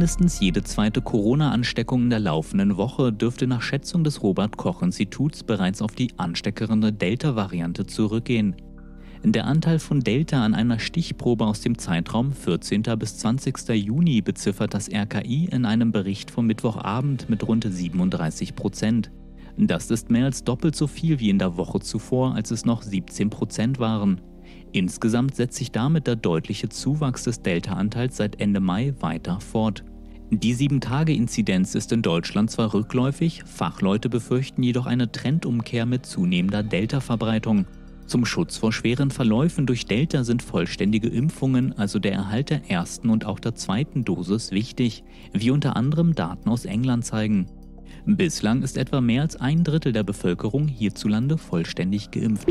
Mindestens jede zweite Corona-Ansteckung in der laufenden Woche dürfte nach Schätzung des Robert Koch-Instituts bereits auf die ansteckende Delta-Variante zurückgehen. Der Anteil von Delta an einer Stichprobe aus dem Zeitraum 14. bis 20. Juni beziffert das RKI in einem Bericht vom Mittwochabend mit rund 37 Prozent. Das ist mehr als doppelt so viel wie in der Woche zuvor, als es noch 17 Prozent waren. Insgesamt setzt sich damit der deutliche Zuwachs des Delta-Anteils seit Ende Mai weiter fort. Die 7-Tage-Inzidenz ist in Deutschland zwar rückläufig, Fachleute befürchten jedoch eine Trendumkehr mit zunehmender Delta-Verbreitung. Zum Schutz vor schweren Verläufen durch Delta sind vollständige Impfungen, also der Erhalt der ersten und auch der zweiten Dosis, wichtig, wie unter anderem Daten aus England zeigen. Bislang ist etwa mehr als ein Drittel der Bevölkerung hierzulande vollständig geimpft.